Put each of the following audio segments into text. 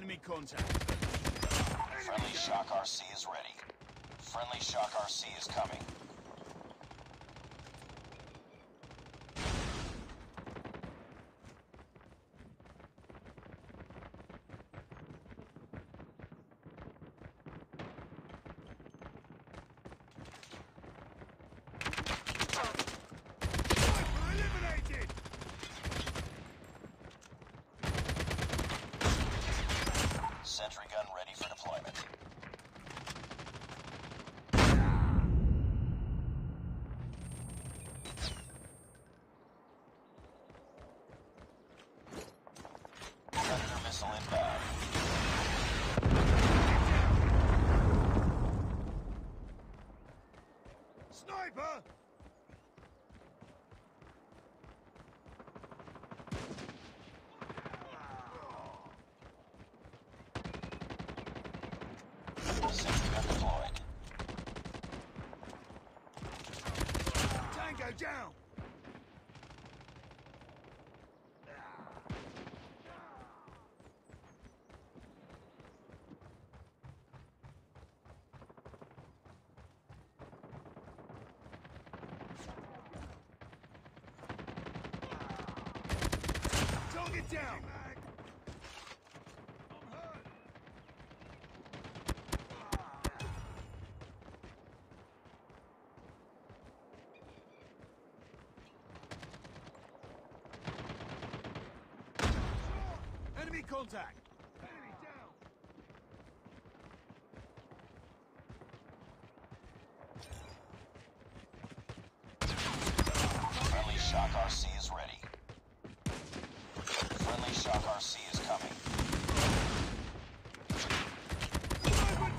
Enemy contact. Friendly Shock RC is ready. Friendly Shock RC is coming. Sentry Down! Target down! Contact! Friendly Shock RC is ready. Friendly Shock RC is coming.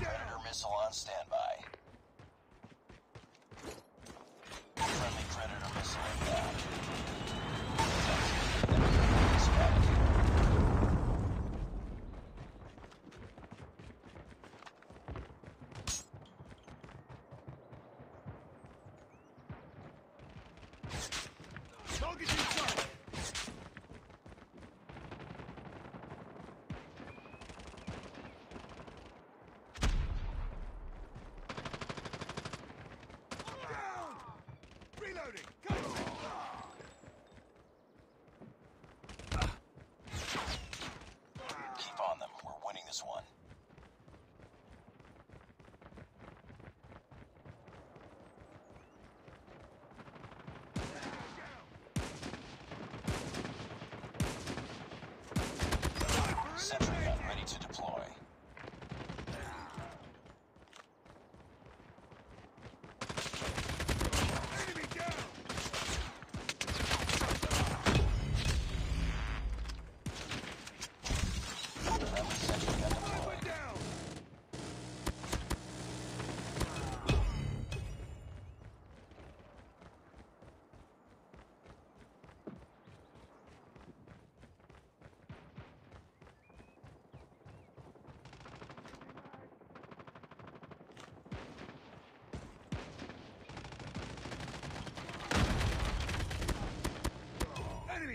Predator missile on standby. Friendly Predator missile inbound. 攻撃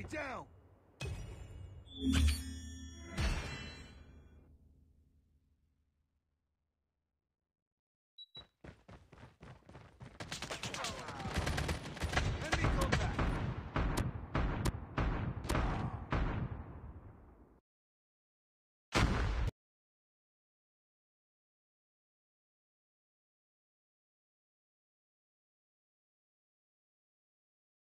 down!